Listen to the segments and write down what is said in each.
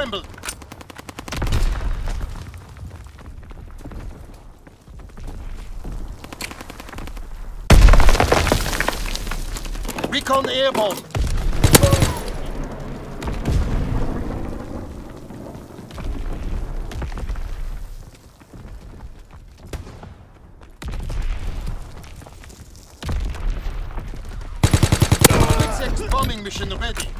scrambled. Recon airborne. Bombing mission ready.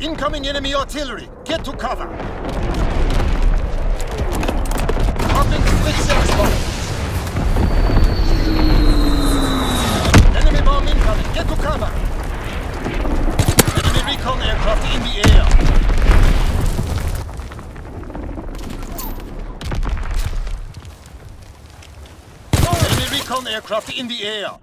Incoming enemy artillery. Get to cover. Dropping split six. Enemy bomb incoming. Get to cover. Enemy recon aircraft in the air. Enemy recon aircraft in the air.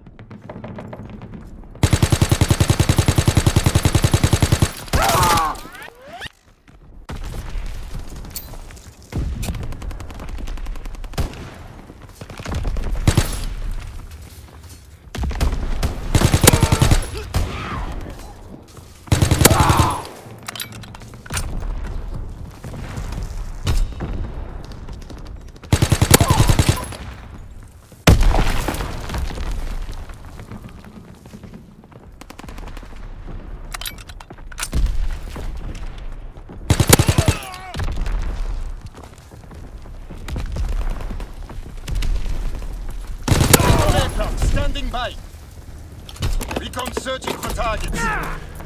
Recon aircraft standing by. Recon searching for targets.